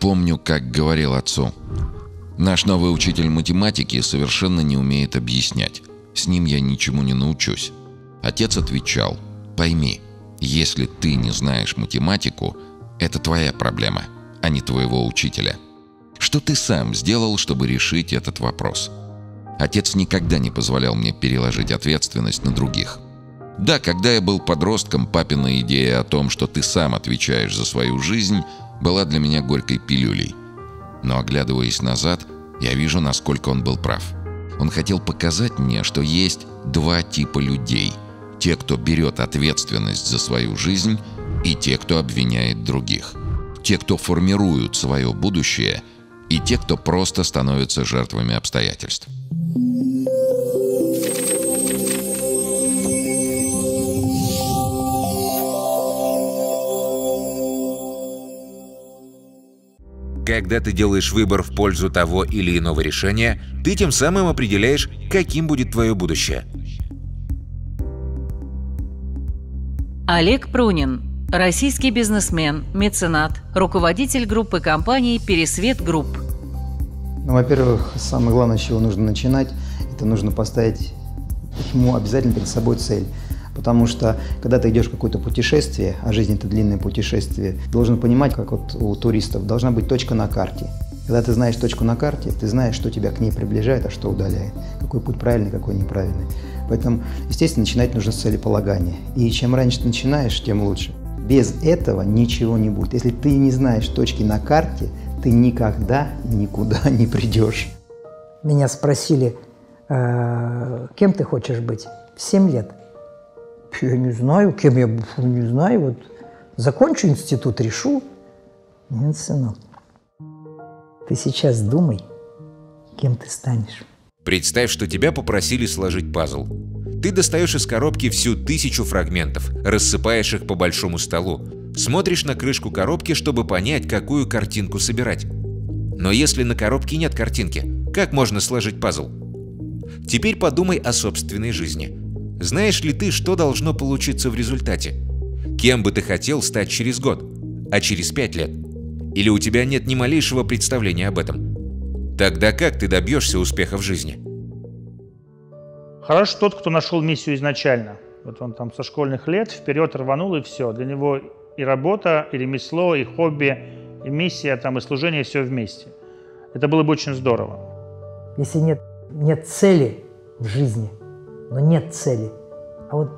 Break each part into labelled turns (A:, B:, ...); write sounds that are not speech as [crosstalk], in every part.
A: Помню, как говорил отцу. Наш новый учитель математики совершенно не умеет объяснять. С ним я ничему не научусь. Отец отвечал, пойми, если ты не знаешь математику, это твоя проблема, а не твоего учителя. Что ты сам сделал, чтобы решить этот вопрос? Отец никогда не позволял мне переложить ответственность на других. Да, когда я был подростком, папина идея о том, что ты сам отвечаешь за свою жизнь, была для меня горькой пилюлей. Но оглядываясь назад, я вижу, насколько он был прав. Он хотел показать мне, что есть два типа людей. Те, кто берет ответственность за свою жизнь, и те, кто обвиняет других. Те, кто формируют свое будущее, и те, кто просто становятся жертвами обстоятельств.
B: Когда ты делаешь выбор в пользу того или иного решения, ты тем самым определяешь, каким будет твое будущее.
C: Олег Прунин. Российский бизнесмен, меценат, руководитель группы компаний «Пересвет Групп».
D: Ну, во-первых, самое главное, с чего нужно начинать, это нужно поставить ему обязательно перед собой цель. Потому что, когда ты идешь в какое-то путешествие, а жизнь – это длинное путешествие, должен понимать, как вот у туристов, должна быть точка на карте. Когда ты знаешь точку на карте, ты знаешь, что тебя к ней приближает, а что удаляет. Какой путь правильный, какой неправильный. Поэтому, естественно, начинать нужно с целеполагания. И чем раньше ты начинаешь, тем лучше. Без этого ничего не будет. Если ты не знаешь точки на карте, ты никогда никуда [laughs] не придешь.
E: Меня спросили, «Э, кем ты хочешь быть? В 7 лет – я не знаю, кем я буду, не знаю. Вот закончу институт, решу. Нет, сынок, ты сейчас думай, кем ты станешь.
B: Представь, что тебя попросили сложить пазл. Ты достаешь из коробки всю тысячу фрагментов, рассыпаешь их по большому столу, смотришь на крышку коробки, чтобы понять, какую картинку собирать. Но если на коробке нет картинки, как можно сложить пазл? Теперь подумай о собственной жизни. Знаешь ли ты, что должно получиться в результате? Кем бы ты хотел стать через год? А через пять лет? Или у тебя нет ни малейшего представления об этом? Тогда как ты добьешься успеха в жизни?
F: Хорош тот, кто нашел миссию изначально. Вот он там со школьных лет вперед рванул и все. Для него и работа, и ремесло, и хобби, и миссия, там, и служение все вместе. Это было бы очень здорово.
E: Если нет, нет цели в жизни – но нет цели. А вот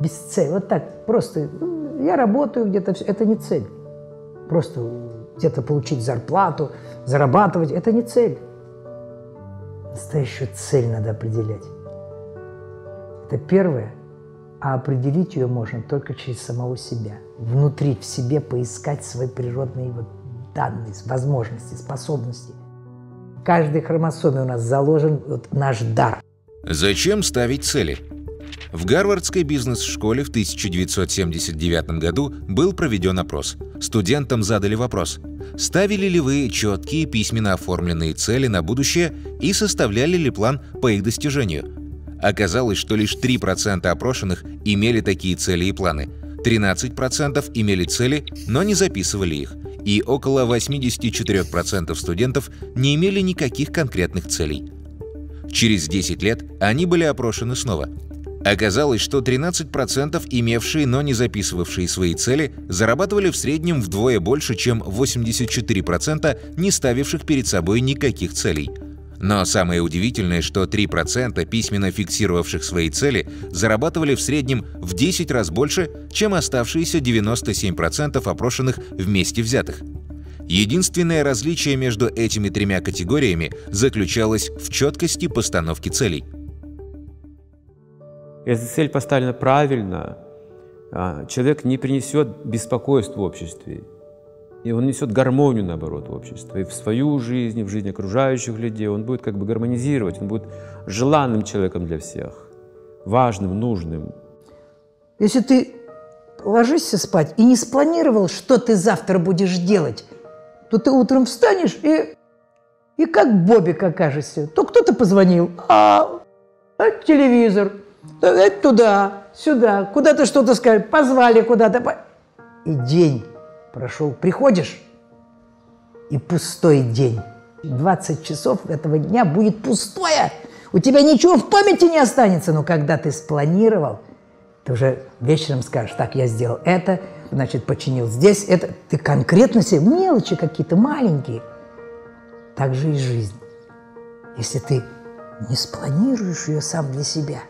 E: без цели, вот так, просто ну, я работаю где-то, это не цель. Просто где-то получить зарплату, зарабатывать, это не цель. Настоящую цель надо определять. Это первое. А определить ее можно только через самого себя. Внутри, в себе поискать свои природные вот данные, возможности, способности. В каждой хромосоме у нас заложен вот наш дар.
B: Зачем ставить цели? В Гарвардской бизнес-школе в 1979 году был проведен опрос. Студентам задали вопрос. Ставили ли вы четкие письменно оформленные цели на будущее и составляли ли план по их достижению? Оказалось, что лишь 3% опрошенных имели такие цели и планы. 13% имели цели, но не записывали их. И около 84% студентов не имели никаких конкретных целей. Через 10 лет они были опрошены снова. Оказалось, что 13% имевшие, но не записывавшие свои цели, зарабатывали в среднем вдвое больше, чем 84% не ставивших перед собой никаких целей. Но самое удивительное, что 3% письменно фиксировавших свои цели зарабатывали в среднем в 10 раз больше, чем оставшиеся 97% опрошенных вместе взятых. Единственное различие между этими тремя категориями заключалось в четкости постановки целей.
G: Если цель поставлена правильно, а, человек не принесет беспокойств в обществе. И он несет гармонию, наоборот, в общество. И в свою жизнь, и в жизнь окружающих людей. Он будет как бы гармонизировать, он будет желанным человеком для всех, важным, нужным.
E: Если ты ложишься спать и не спланировал, что ты завтра будешь делать, то ты утром встанешь и, и как Бобик окажешься. То кто-то позвонил, а, а телевизор, это туда, сюда, куда-то что-то сказали, позвали куда-то. И день прошел. Приходишь, и пустой день. 20 часов этого дня будет пустое. У тебя ничего в памяти не останется, но когда ты спланировал, ты уже вечером скажешь, так, я сделал это, значит, починил здесь, это. Ты конкретно себе, мелочи какие-то маленькие. Так же и жизнь. Если ты не спланируешь ее сам для себя,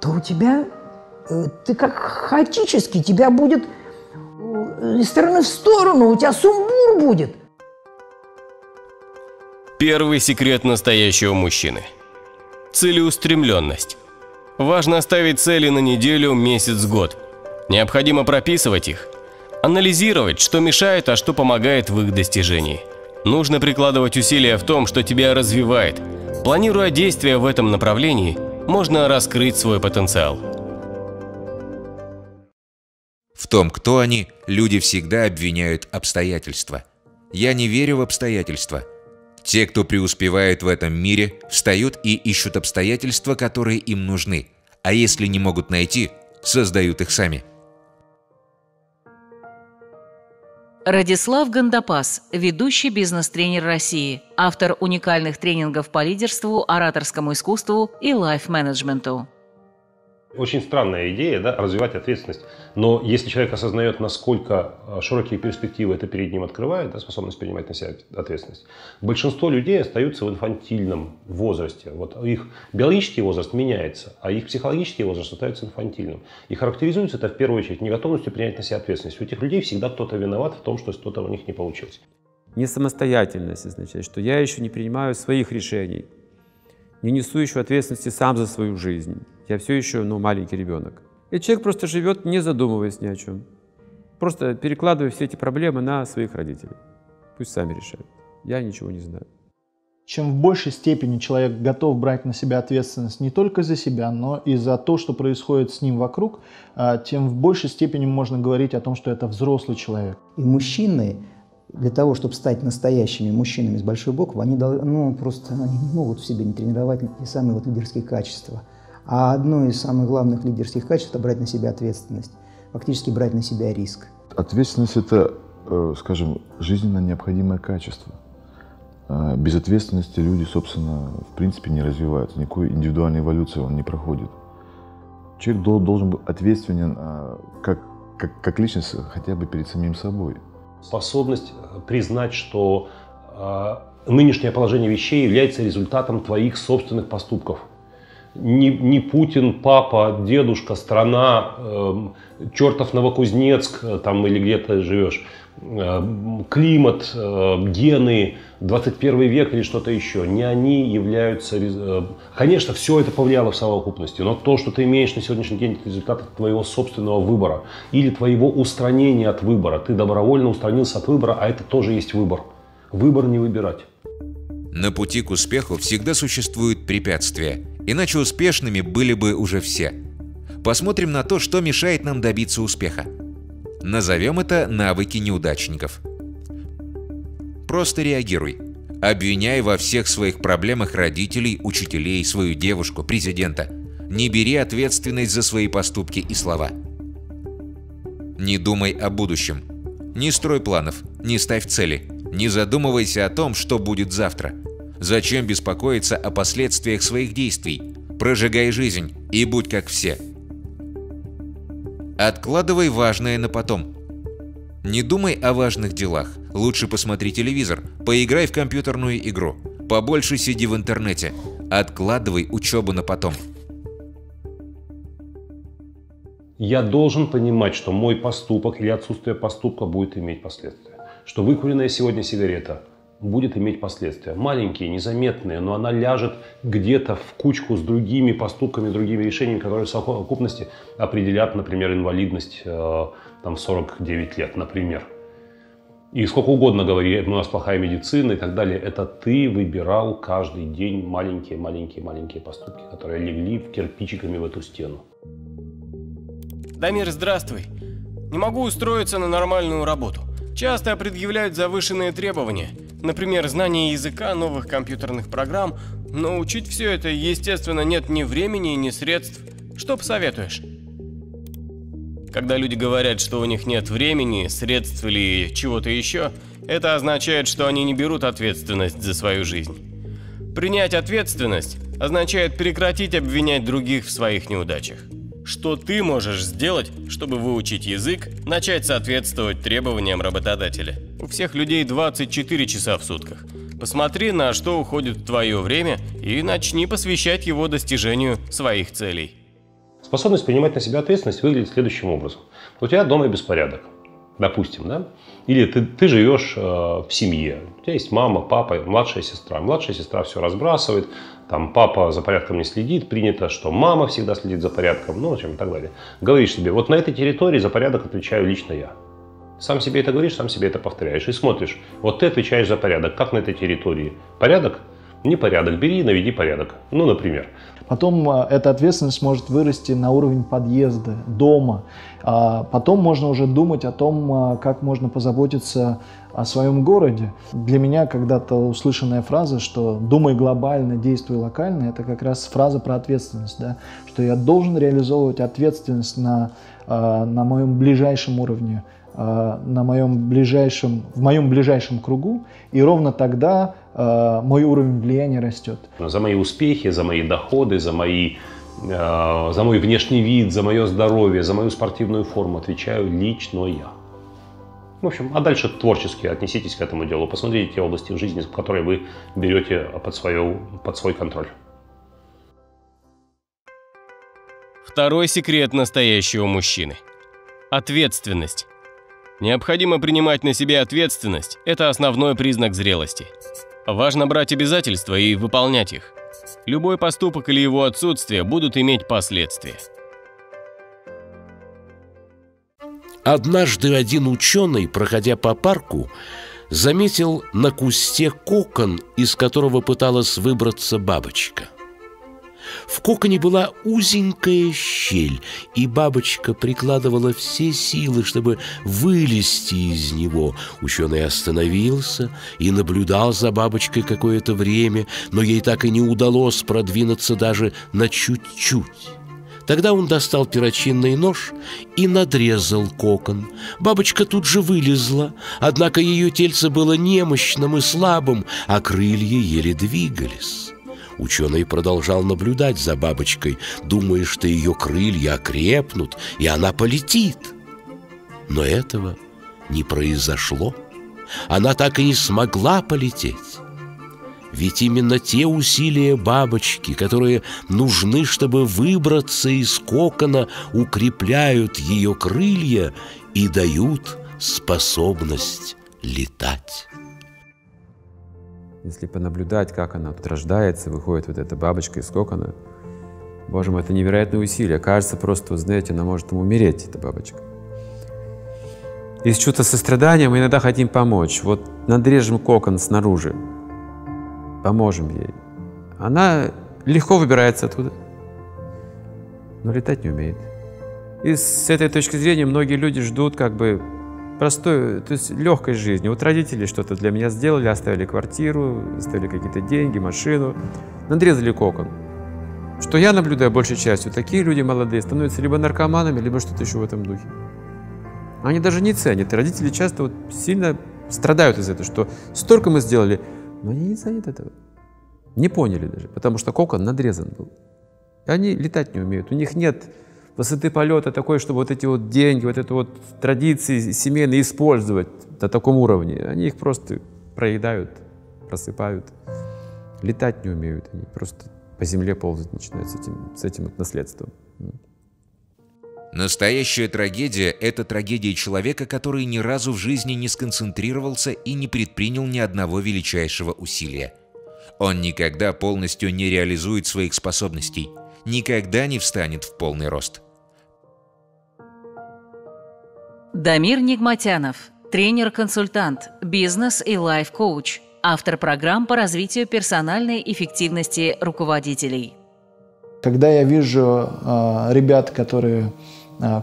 E: то у тебя, э, ты как хаотически, тебя будет э, из стороны в сторону, у тебя сумбур будет.
H: Первый секрет настоящего мужчины. Целеустремленность. Важно ставить цели на неделю, месяц, год. Необходимо прописывать их. Анализировать, что мешает, а что помогает в их достижении. Нужно прикладывать усилия в том, что тебя развивает. Планируя действия в этом направлении, можно раскрыть свой потенциал.
B: В том, кто они, люди всегда обвиняют обстоятельства. Я не верю в обстоятельства. Те, кто преуспевает в этом мире, встают и ищут обстоятельства, которые им нужны. А если не могут найти, создают их сами.
C: Радислав Гандапас, ведущий бизнес-тренер России, автор уникальных тренингов по лидерству, ораторскому искусству и лайф-менеджменту.
I: Очень странная идея, да, развивать ответственность. Но если человек осознает, насколько а, широкие перспективы это перед ним открывает, да, способность принимать на себя ответственность, большинство людей остаются в инфантильном возрасте. Вот их биологический возраст меняется, а их психологический возраст остается инфантильным. И характеризуется это в первую очередь неготовностью принять на себя ответственность. У этих людей всегда кто-то виноват в том, что что-то у них не получилось.
G: Не самостоятельность означает, что я еще не принимаю своих решений, не несу еще ответственности сам за свою жизнь. Я все еще ну, маленький ребенок. И человек просто живет, не задумываясь ни о чем. Просто перекладывая все эти проблемы на своих родителей. Пусть сами решают. Я ничего не знаю.
J: Чем в большей степени человек готов брать на себя ответственность не только за себя, но и за то, что происходит с ним вокруг, а, тем в большей степени можно говорить о том, что это взрослый человек.
D: И мужчины для того, чтобы стать настоящими мужчинами с большой буквы, они, ну, просто они не могут в себе не тренировать те самые вот лидерские качества. А одно из самых главных лидерских качеств – это брать на себя ответственность, фактически брать на себя риск.
K: Ответственность – это, э, скажем, жизненно необходимое качество. А без ответственности люди, собственно, в принципе не развиваются, никакой индивидуальной эволюции он не проходит. Человек должен быть ответственен а, как, как, как личность хотя бы перед самим собой.
I: Способность э, признать, что э, нынешнее положение вещей является результатом твоих собственных поступков – не, не Путин, папа, дедушка, страна, э, чертов Новокузнецк, э, там или где ты живешь, э, климат, э, гены, 21 век или что-то еще. Не они являются... Э, конечно, все это повлияло в совокупности, но то, что ты имеешь на сегодняшний день, это результат твоего собственного выбора или твоего устранения от выбора. Ты добровольно устранился от выбора, а это тоже есть выбор. Выбор не выбирать.
B: На пути к успеху всегда существуют препятствия, иначе успешными были бы уже все. Посмотрим на то, что мешает нам добиться успеха. Назовем это навыки неудачников. Просто реагируй. Обвиняй во всех своих проблемах родителей, учителей, свою девушку, президента. Не бери ответственность за свои поступки и слова. Не думай о будущем. Не строй планов, не ставь цели, не задумывайся о том, что будет завтра. Зачем беспокоиться о последствиях своих действий? Прожигай жизнь и будь как все. Откладывай важное на потом. Не думай о важных делах. Лучше посмотри телевизор, поиграй в компьютерную игру. Побольше сиди в интернете. Откладывай учебу на потом.
I: Я должен понимать, что мой поступок или отсутствие поступка будет иметь последствия. Что выкуренная сегодня сигарета будет иметь последствия. Маленькие, незаметные, но она ляжет где-то в кучку с другими поступками, другими решениями, которые в совокупности определят, например, инвалидность э, там, в 49 лет, например. И сколько угодно говори, у нас плохая медицина и так далее. Это ты выбирал каждый день маленькие-маленькие-маленькие поступки, которые легли в кирпичиками в эту стену.
H: Дамир, здравствуй. Не могу устроиться на нормальную работу. Часто предъявляют завышенные требования. Например, знание языка, новых компьютерных программ. Но учить все это, естественно, нет ни времени, ни средств. Что посоветуешь? Когда люди говорят, что у них нет времени, средств или чего-то еще, Это означает, что они не берут ответственность за свою жизнь. Принять ответственность означает прекратить обвинять других в своих неудачах. Что ты можешь сделать, чтобы выучить язык, начать соответствовать требованиям работодателя? У всех людей 24 часа в сутках. Посмотри, на что уходит твое время, и начни посвящать его достижению своих целей.
I: Способность принимать на себя ответственность выглядит следующим образом. У тебя дома беспорядок, допустим, да? Или ты, ты живешь э, в семье, у тебя есть мама, папа, младшая сестра. Младшая сестра все разбрасывает, там папа за порядком не следит, принято, что мама всегда следит за порядком, ну, в общем, и так далее. Говоришь себе, вот на этой территории за порядок отвечаю лично я. Сам себе это говоришь, сам себе это повторяешь и смотришь. Вот ты отвечаешь за порядок, как на этой территории. Порядок? Непорядок. Бери и наведи порядок. Ну, например.
J: Потом а, эта ответственность может вырасти на уровень подъезда, дома. А потом можно уже думать о том, а, как можно позаботиться о своем городе. Для меня когда-то услышанная фраза, что «думай глобально, действуй локально», это как раз фраза про ответственность, да? что я должен реализовывать ответственность на, а, на моем ближайшем уровне, на моем ближайшем, в моем ближайшем кругу, и ровно тогда э, мой уровень влияния растет.
I: За мои успехи, за мои доходы, за, мои, э, за мой внешний вид, за мое здоровье, за мою спортивную форму отвечаю лично я. В общем, а дальше творчески отнеситесь к этому делу. Посмотрите те области в жизни, которые вы берете под, свое, под свой контроль.
H: Второй секрет настоящего мужчины. Ответственность. Необходимо принимать на себя ответственность – это основной признак зрелости. Важно брать обязательства и выполнять их. Любой поступок или его отсутствие будут иметь последствия.
L: Однажды один ученый, проходя по парку, заметил на кусте кокон, из которого пыталась выбраться бабочка – в коконе была узенькая щель, и бабочка прикладывала все силы, чтобы вылезти из него. Ученый остановился и наблюдал за бабочкой какое-то время, но ей так и не удалось продвинуться даже на чуть-чуть. Тогда он достал перочинный нож и надрезал кокон. Бабочка тут же вылезла, однако ее тельце было немощным и слабым, а крылья еле двигались. Ученый продолжал наблюдать за бабочкой, думая, что ее крылья окрепнут, и она полетит. Но этого не произошло. Она так и не смогла полететь. Ведь именно те усилия бабочки, которые нужны, чтобы выбраться из кокона, укрепляют ее крылья и дают способность летать.
G: Если понаблюдать, как она тут рождается, выходит вот эта бабочка из кокона, боже мой, это невероятное усилие. Кажется, просто, знаете, она может умереть, эта бабочка. Из чувства сострадания мы иногда хотим помочь. Вот надрежем кокон снаружи, поможем ей. Она легко выбирается оттуда, но летать не умеет. И с этой точки зрения многие люди ждут как бы простой, то есть легкой жизни. Вот родители что-то для меня сделали, оставили квартиру, оставили какие-то деньги, машину, надрезали кокон. Что я наблюдаю большей частью, такие люди молодые становятся либо наркоманами, либо что-то еще в этом духе. Они даже не ценят. И родители часто вот сильно страдают из этого, что столько мы сделали, но они не ценят этого. Не поняли даже, потому что кокон надрезан был. И они летать не умеют. У них нет высоты полета такой, чтобы вот эти вот деньги, вот это вот традиции семейные использовать на таком уровне. Они их просто проедают, просыпают. Летать не умеют, они просто по земле ползать начинают с этим, с этим вот наследством.
B: Настоящая трагедия – это трагедия человека, который ни разу в жизни не сконцентрировался и не предпринял ни одного величайшего усилия. Он никогда полностью не реализует своих способностей – никогда не встанет в полный рост.
C: Дамир Нигматянов, тренер-консультант, бизнес и лайф-коуч, автор программ по развитию персональной эффективности руководителей.
J: Когда я вижу э, ребят, которые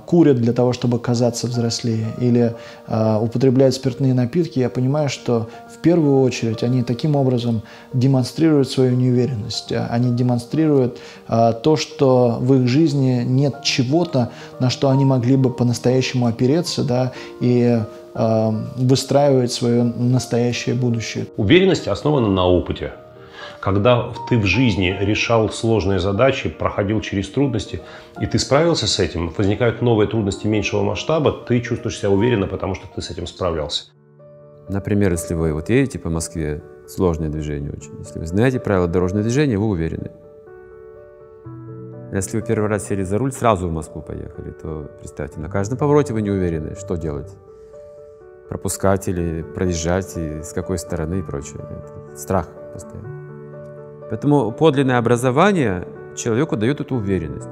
J: курят для того, чтобы казаться взрослее, или э, употребляют спиртные напитки, я понимаю, что в первую очередь они таким образом демонстрируют свою неуверенность. Они демонстрируют э, то, что в их жизни нет чего-то, на что они могли бы по-настоящему опереться, да, и э, выстраивать свое настоящее будущее.
I: Уверенность основана на опыте. Когда ты в жизни решал сложные задачи, проходил через трудности, и ты справился с этим, возникают новые трудности меньшего масштаба, ты чувствуешь себя уверенно, потому что ты с этим справлялся.
G: Например, если вы вот едете по Москве, сложное движение очень. Если вы знаете правила дорожного движения, вы уверены. Если вы первый раз сели за руль, сразу в Москву поехали, то представьте, на каждом повороте вы не уверены, что делать. Пропускать или проезжать, и с какой стороны и прочее. Это страх постоянно. Поэтому подлинное образование человеку дает эту уверенность.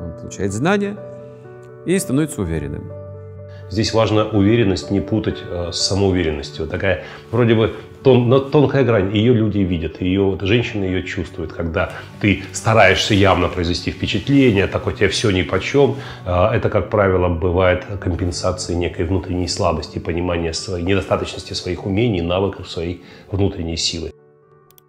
G: Он получает знания и становится уверенным.
I: Здесь важно уверенность не путать э, с самоуверенностью. Такая вроде бы тон, но тонкая грань, ее люди видят, ее вот, женщины ее чувствуют, когда ты стараешься явно произвести впечатление, такой тебе все ни по чем. Э, это, как правило, бывает компенсацией некой внутренней слабости, понимания своей недостаточности своих умений, навыков своей внутренней силы.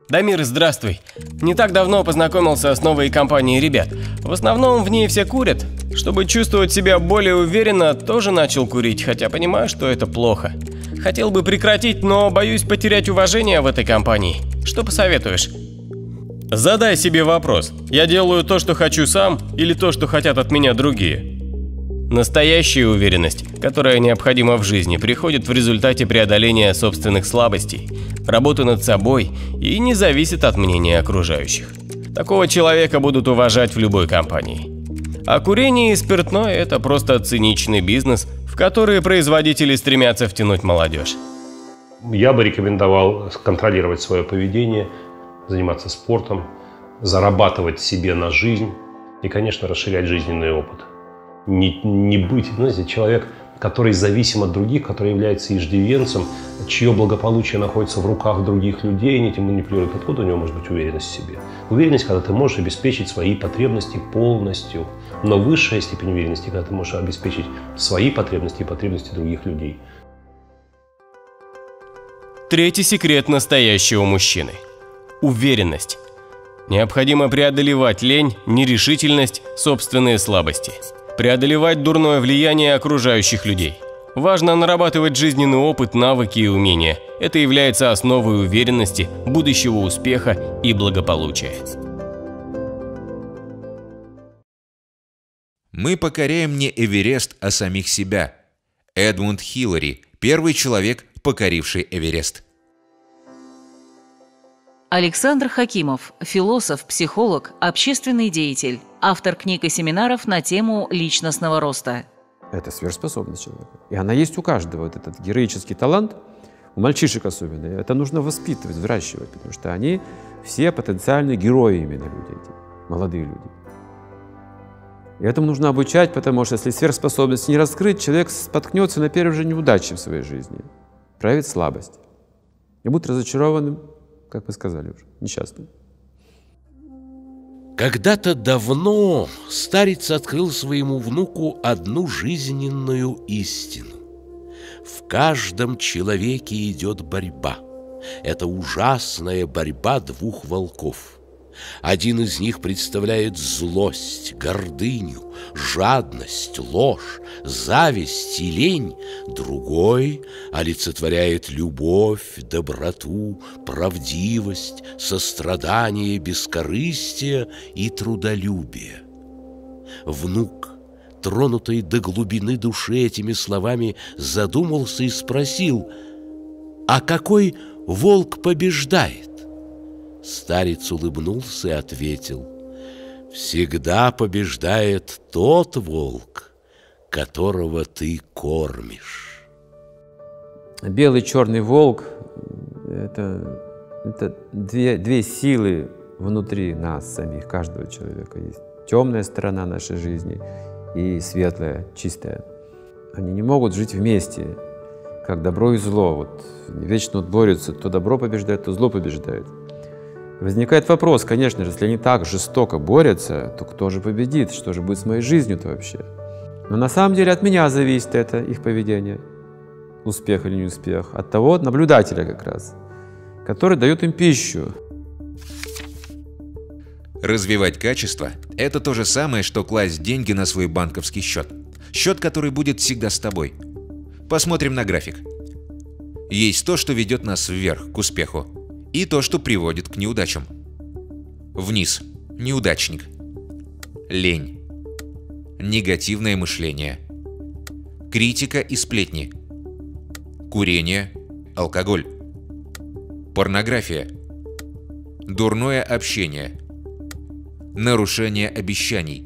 H: Дамир, здравствуй. Не так давно познакомился с новой компанией ребят. В основном в ней все курят. Чтобы чувствовать себя более уверенно, тоже начал курить, хотя понимаю, что это плохо. Хотел бы прекратить, но боюсь потерять уважение в этой компании. Что посоветуешь? Задай себе вопрос. Я делаю то, что хочу сам, или то, что хотят от меня другие? Настоящая уверенность, которая необходима в жизни, приходит в результате преодоления собственных слабостей, работы над собой и не зависит от мнения окружающих. Такого человека будут уважать в любой компании. А курение и спиртное – это просто циничный бизнес, в который производители стремятся втянуть молодежь.
I: Я бы рекомендовал контролировать свое поведение, заниматься спортом, зарабатывать себе на жизнь и, конечно, расширять жизненный опыт. Не, не быть, знаете, человек – который зависим от других, который является иждивенцем, чье благополучие находится в руках других людей, они этим манипулируют. Откуда у него может быть уверенность в себе? Уверенность, когда ты можешь обеспечить свои потребности полностью. Но высшая степень уверенности, когда ты можешь обеспечить свои потребности и потребности других людей.
H: Третий секрет настоящего мужчины – уверенность. Необходимо преодолевать лень, нерешительность, собственные слабости – преодолевать дурное влияние окружающих людей. Важно нарабатывать жизненный опыт, навыки и умения. Это является основой уверенности, будущего успеха и благополучия.
B: Мы покоряем не Эверест, а самих себя. Эдмунд Хиллари – первый человек, покоривший Эверест.
C: Александр Хакимов – философ, психолог, общественный деятель, автор книг и семинаров на тему личностного роста.
G: Это сверхспособность человека. И она есть у каждого. Вот этот героический талант, у мальчишек особенно. Это нужно воспитывать, взращивать, потому что они все потенциальные герои именно люди эти, молодые люди. И этому нужно обучать, потому что если сверхспособность не раскрыть, человек споткнется на первой же неудаче в своей жизни, проявит слабость и будет разочарованным как вы сказали уже, несчастным.
L: Когда-то давно старец открыл своему внуку одну жизненную истину. В каждом человеке идет борьба. Это ужасная борьба двух волков. Один из них представляет злость, гордыню, жадность, ложь, зависть и лень, другой олицетворяет любовь, доброту, правдивость, сострадание, бескорыстие и трудолюбие. Внук, тронутый до глубины души этими словами, задумался и спросил, «А какой волк побеждает?» Старец улыбнулся и ответил, «Всегда побеждает тот волк, которого ты кормишь».
G: Белый черный волк – это, это две, две силы внутри нас самих, каждого человека. Есть темная сторона нашей жизни и светлая, чистая. Они не могут жить вместе, как добро и зло. Вот вечно борются, то добро побеждает, то зло побеждает. Возникает вопрос, конечно же, если они так жестоко борются, то кто же победит? Что же будет с моей жизнью-то вообще? Но на самом деле от меня зависит это, их поведение, успех или неуспех, от того наблюдателя как раз, который дает им пищу.
B: Развивать качество – это то же самое, что класть деньги на свой банковский счет. Счет, который будет всегда с тобой. Посмотрим на график. Есть то, что ведет нас вверх, к успеху, и то, что приводит к неудачам. Вниз – неудачник. Лень. Негативное мышление. Критика и сплетни. Курение, алкоголь. Порнография. Дурное общение. Нарушение обещаний.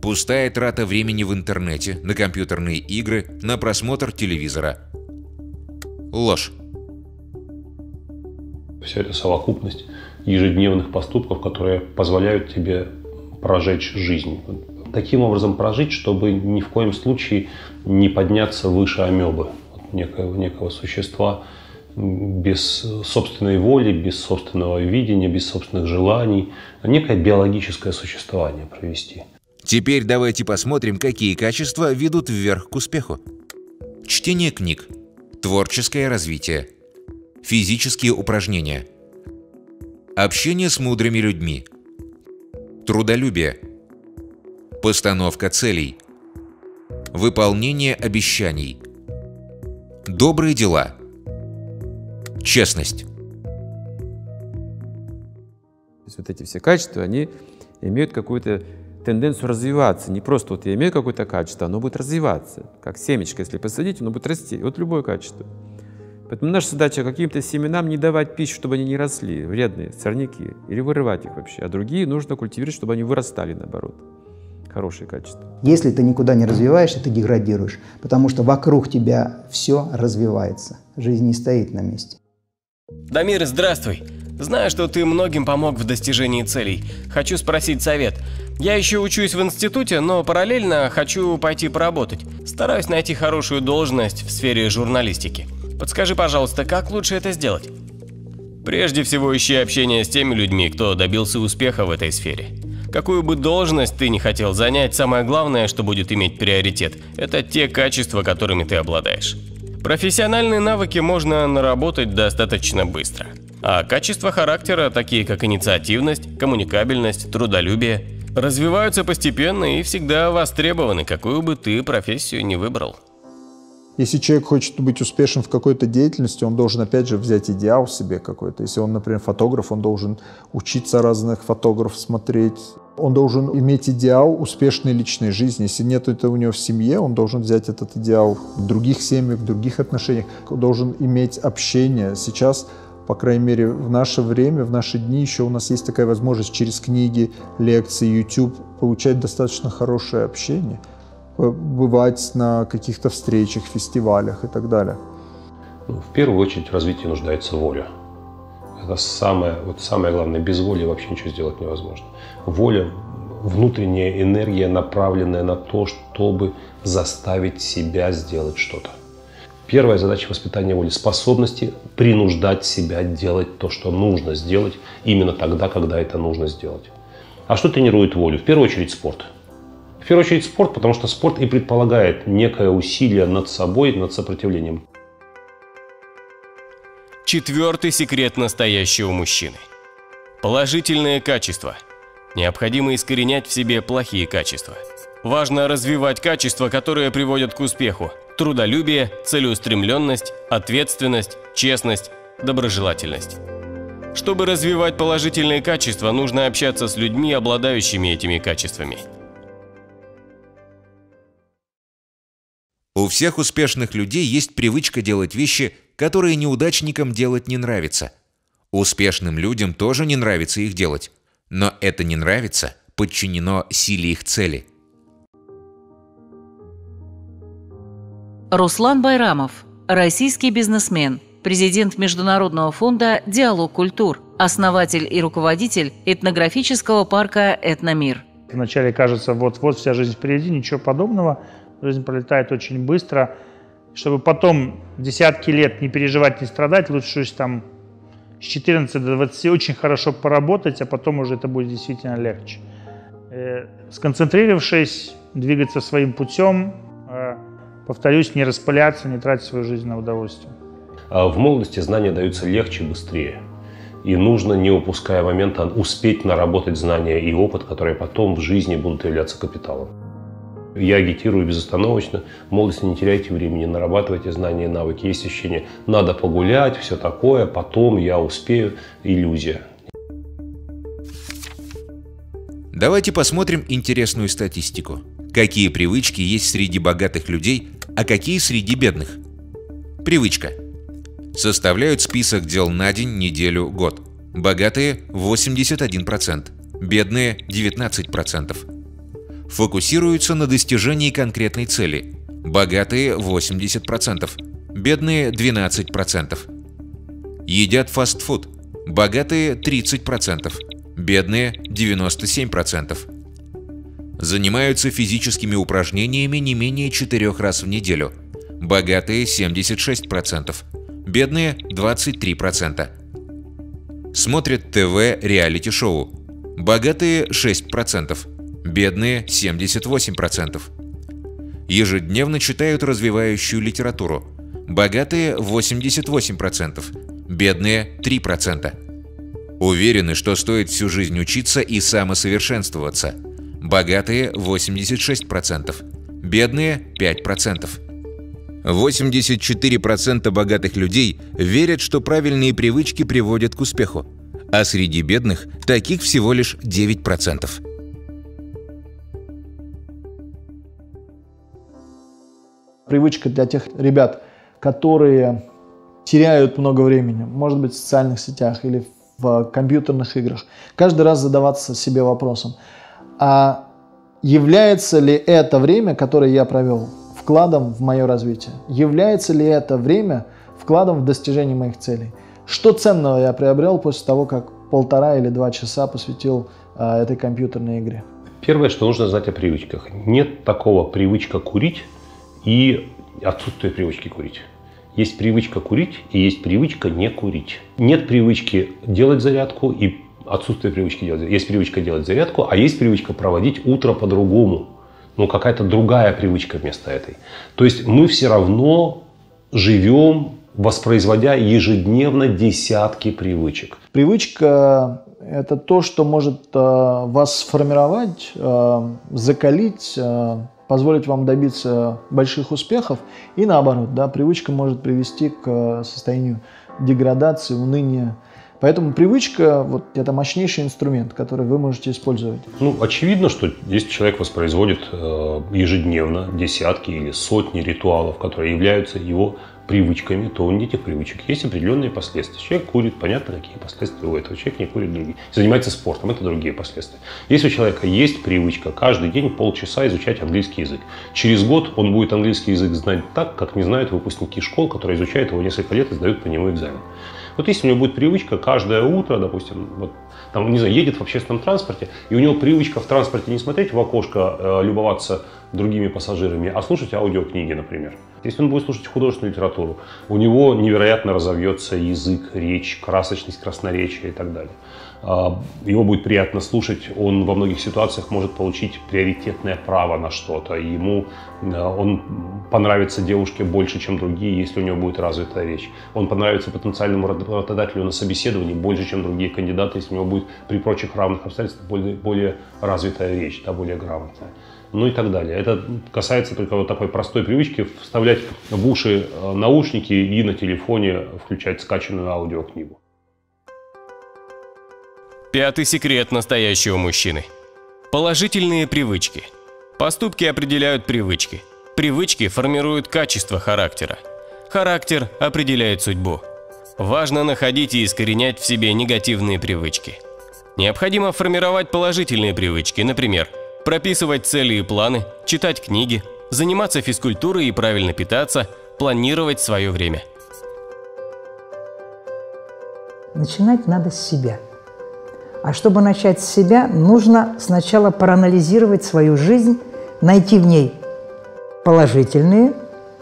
B: Пустая трата времени в интернете, на компьютерные игры, на просмотр телевизора. Ложь.
I: Все это совокупность ежедневных поступков, которые позволяют тебе прожечь жизнь. Таким образом прожить, чтобы ни в коем случае не подняться выше амебы, некого, некого существа без собственной воли, без собственного видения, без собственных желаний, некое биологическое существование провести.
B: Теперь давайте посмотрим, какие качества ведут вверх к успеху. Чтение книг, творческое развитие, физические упражнения, общение с мудрыми людьми, трудолюбие, постановка целей, выполнение обещаний, добрые дела, честность.
G: То есть вот эти все качества, они имеют какую-то тенденцию развиваться. Не просто вот я имею какое-то качество, оно будет развиваться. Как семечко, если посадить, оно будет расти. Вот любое качество. Поэтому наша задача каким-то семенам не давать пищу, чтобы они не росли, вредные, сорняки, или вырывать их вообще. А другие нужно культивировать, чтобы они вырастали наоборот. Хорошие качества.
D: Если ты никуда не развиваешься, ты деградируешь, потому что вокруг тебя все развивается. Жизнь не стоит на месте.
H: Дамир, здравствуй. Знаю, что ты многим помог в достижении целей. Хочу спросить совет. Я еще учусь в институте, но параллельно хочу пойти поработать. Стараюсь найти хорошую должность в сфере журналистики. Подскажи, пожалуйста, как лучше это сделать? Прежде всего, ищи общение с теми людьми, кто добился успеха в этой сфере. Какую бы должность ты не хотел занять, самое главное, что будет иметь приоритет, это те качества, которыми ты обладаешь. Профессиональные навыки можно наработать достаточно быстро. А качества характера, такие как инициативность, коммуникабельность, трудолюбие, развиваются постепенно и всегда востребованы, какую бы ты профессию не выбрал.
J: Если человек хочет быть успешен в какой-то деятельности, он должен, опять же, взять идеал себе какой-то. Если он, например, фотограф, он должен учиться разных фотографов смотреть. Он должен иметь идеал успешной личной жизни. Если нет этого у него в семье, он должен взять этот идеал в других семьях, в других отношениях. Он должен иметь общение. Сейчас по крайней мере, в наше время, в наши дни еще у нас есть такая возможность через книги, лекции, YouTube получать достаточно хорошее общение – бывать на каких-то встречах, фестивалях и так далее?
I: Ну, в первую очередь в развитии нуждается воля. Это самое, вот самое главное. Без воли вообще ничего сделать невозможно. Воля, внутренняя энергия, направленная на то, чтобы заставить себя сделать что-то. Первая задача воспитания воли – способности принуждать себя делать то, что нужно сделать именно тогда, когда это нужно сделать. А что тренирует волю? В первую очередь спорт – первую очередь спорт, потому что спорт и предполагает некое усилие над собой, над сопротивлением.
H: Четвертый секрет настоящего мужчины. Положительные качества. Необходимо искоренять в себе плохие качества. Важно развивать качества, которые приводят к успеху. Трудолюбие, целеустремленность, ответственность, честность, доброжелательность. Чтобы развивать положительные качества, нужно общаться с людьми, обладающими этими качествами –
B: У всех успешных людей есть привычка делать вещи, которые неудачникам делать не нравится. Успешным людям тоже не нравится их делать. Но это не нравится подчинено силе их цели.
C: Руслан Байрамов, российский бизнесмен, президент Международного фонда «Диалог культур», основатель и руководитель этнографического парка «Этномир».
F: Вначале кажется, вот-вот вся жизнь впереди, ничего подобного – Жизнь пролетает очень быстро. Чтобы потом десятки лет не переживать, не страдать, лучше там с 14 до 20 очень хорошо поработать, а потом уже это будет действительно легче. Э, сконцентрировавшись, двигаться своим путем, э, повторюсь, не распыляться, не тратить свою жизнь на удовольствие.
I: А в молодости знания даются легче, быстрее. И нужно, не упуская момента, успеть наработать знания и опыт, которые потом в жизни будут являться капиталом. Я агитирую безостановочно. В молодости не теряйте времени, нарабатывайте знания и навыки. Есть ощущение, надо погулять, все такое, потом я успею. Иллюзия.
B: Давайте посмотрим интересную статистику. Какие привычки есть среди богатых людей, а какие среди бедных? Привычка. Составляют список дел на день, неделю, год. Богатые – 81%, бедные – 19%. Фокусируются на достижении конкретной цели. Богатые – 80%, бедные – 12%. Едят фастфуд. Богатые – 30%, бедные – 97%. Занимаются физическими упражнениями не менее 4 раз в неделю. Богатые – 76%, бедные – 23%. Смотрят ТВ реалити-шоу. Богатые – 6%, бедные – 78%. Ежедневно читают развивающую литературу. Богатые – 88%, бедные – 3%. Уверены, что стоит всю жизнь учиться и самосовершенствоваться. Богатые – 86%, бедные – 5%. 84% богатых людей верят, что правильные привычки приводят к успеху, а среди бедных таких всего лишь 9%.
J: Привычка для тех ребят, которые теряют много времени, может быть, в социальных сетях или в компьютерных играх, каждый раз задаваться себе вопросом, а является ли это время, которое я провел, вкладом в мое развитие? Является ли это время вкладом в достижение моих целей? Что ценного я приобрел после того, как полтора или два часа посвятил а, этой компьютерной игре?
I: Первое, что нужно знать о привычках. Нет такого привычка курить и отсутствие привычки курить. Есть привычка курить и есть привычка не курить. Нет привычки делать зарядку и отсутствие привычки делать. Есть привычка делать зарядку, а есть привычка проводить утро по-другому. Ну, какая-то другая привычка вместо этой. То есть мы все равно живем, воспроизводя ежедневно десятки привычек.
J: Привычка – это то, что может э, вас сформировать, э, закалить, э, позволить вам добиться больших успехов. И наоборот, да, привычка может привести к состоянию деградации, уныния. Поэтому привычка вот, – это мощнейший инструмент, который вы можете использовать.
I: Ну, очевидно, что если человек воспроизводит э, ежедневно десятки или сотни ритуалов, которые являются его привычками, то у этих привычек есть определенные последствия. Человек курит, понятно, какие последствия у этого. Человек не курит другие. Занимается спортом, это другие последствия. Если у человека есть привычка каждый день полчаса изучать английский язык, через год он будет английский язык знать так, как не знают выпускники школ, которые изучают его несколько лет и сдают по нему экзамен. Вот если у него будет привычка каждое утро, допустим, вот, там, не знаю, едет в общественном транспорте, и у него привычка в транспорте не смотреть в окошко, э, любоваться другими пассажирами, а слушать аудиокниги, например. Если он будет слушать художественную литературу, у него невероятно разовьется язык, речь, красочность, красноречие и так далее. А, его будет приятно слушать, он во многих ситуациях может получить приоритетное право на что-то. Ему он понравится девушке больше, чем другие, если у него будет развитая речь. Он понравится потенциальному работодателю на собеседовании больше, чем другие кандидаты, если у него будет при прочих равных обстоятельствах более, более развитая речь, да, более грамотная ну и так далее. Это касается только вот такой простой привычки вставлять в уши э, наушники и на телефоне включать скачанную аудиокнигу.
H: Пятый секрет настоящего мужчины. Положительные привычки. Поступки определяют привычки. Привычки формируют качество характера. Характер определяет судьбу. Важно находить и искоренять в себе негативные привычки. Необходимо формировать положительные привычки, например, прописывать цели и планы, читать книги, заниматься физкультурой и правильно питаться, планировать свое время.
E: Начинать надо с себя – а чтобы начать с себя, нужно сначала проанализировать свою жизнь, найти в ней положительные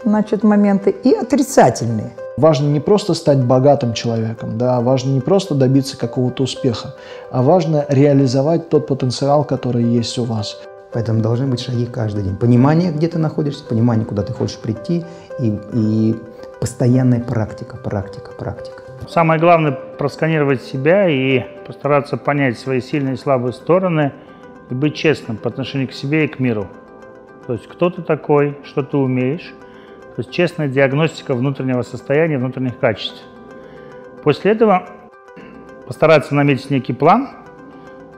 E: значит, моменты и отрицательные.
J: Важно не просто стать богатым человеком, да, важно не просто добиться какого-то успеха, а важно реализовать тот потенциал, который есть у вас.
D: Поэтому должны быть шаги каждый день. Понимание, где ты находишься, понимание, куда ты хочешь прийти, и, и постоянная практика, практика, практика.
F: Самое главное – просканировать себя и постараться понять свои сильные и слабые стороны и быть честным по отношению к себе и к миру. То есть кто ты такой, что ты умеешь. То есть честная диагностика внутреннего состояния, внутренних качеств. После этого постараться наметить некий план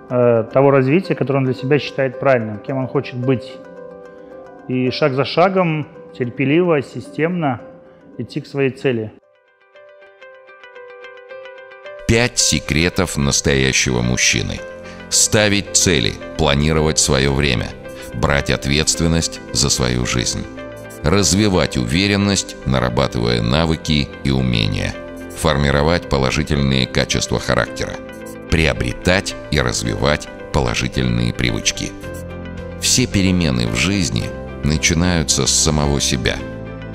F: э, того развития, которое он для себя считает правильным, кем он хочет быть. И шаг за шагом, терпеливо, системно идти к своей цели.
A: Пять секретов настоящего мужчины. Ставить цели, планировать свое время, брать ответственность за свою жизнь. Развивать уверенность, нарабатывая навыки и умения. Формировать положительные качества характера. Приобретать и развивать положительные привычки. Все перемены в жизни начинаются с самого себя.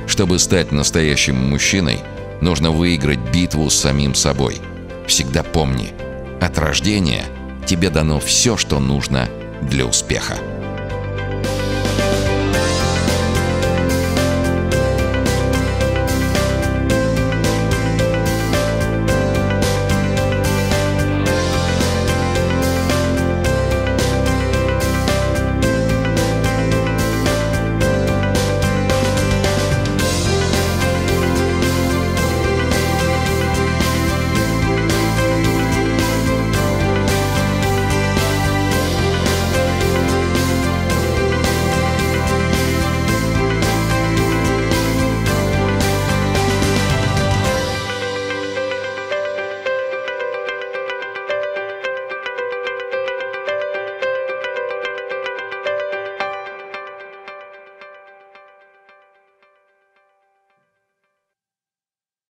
A: Чтобы стать настоящим мужчиной, нужно выиграть битву с самим собой – всегда помни, от рождения тебе дано все, что нужно для успеха.